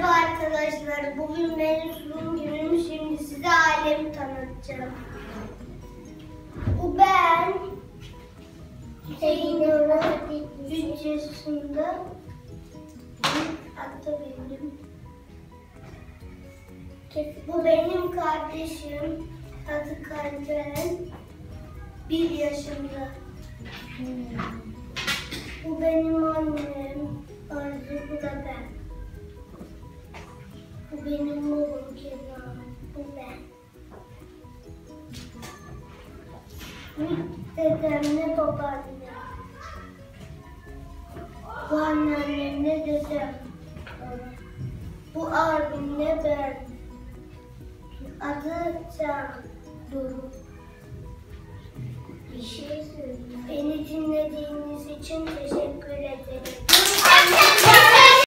Merhaba arkadaşlar. Bugün benim sunum günüm. Şimdi size ailemi tanıtacağım. Bu ben. Zeynep. 3 yaşında. Hatta benim. Bu benim kardeşim. Adı Kalben. 1 yaşında. Bu benim annem. Benim oğlum Kenan. Bu ben. Bu dedemle babaannem. Bu anneannemle dedem. Bu abimle ben. Adı Can. Duru. Bir şey söyleyeyim.